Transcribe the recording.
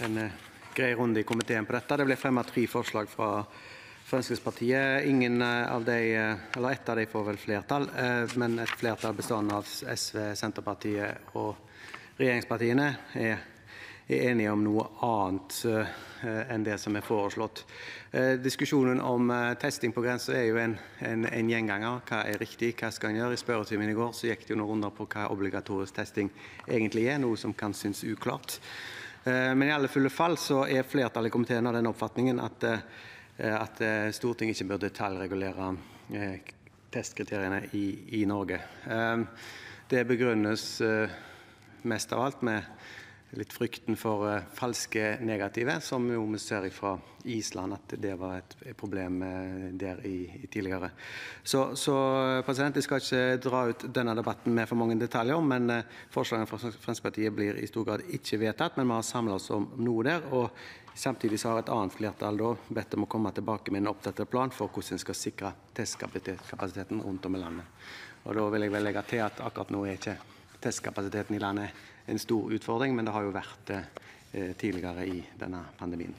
en eh, grei runde i komiteen på dette. Det ble fremmet tre forslag fra Fremskrittspartiet. Ingen eh, av de, eh, eller Ett av de får vel flertall, men et flertall bestående av SV, Senterpartiet og regjeringspartiene er, er enige om noe annet enn det som er foreslått. Diskusjonen om testing på grensa er jo en, en, en, gjenganger. Hva er riktig, hva skal en gjøre? I spørretimen i går så gikk det jo noen runder på hva obligatorisk testing egentlig er, noe som kan synes uklart. Eh, men i alle fulle fall så er flertallet i komiteen av den oppfatningen at, eh, at eh, Stortinget ikke bør detaljregulere testkriteriene i, i Norge. Det begrunnes mest av alt med litt frykten for uh, falske negative, som jo vi ser fra Island at det var et, problem uh, der i, i tidligere. Så, så Jeg skal ikke dra ut denne debatten med for mange detaljer, men forslagene fra Fremskrittspartiet blir i stor grad ikke vedtatt. Men vi har samla oss om noe der. og Samtidig har et annet flertall da bedt om å komme tilbake med en oppdatert plan for hvordan en skal sikre testkapasiteten rundt om i landet. Og Da vil jeg vel legge til at akkurat nå er ikke testkapasiteten i landet en stor utfordring, men det har jo vært det eh, tidligere i denne pandemien.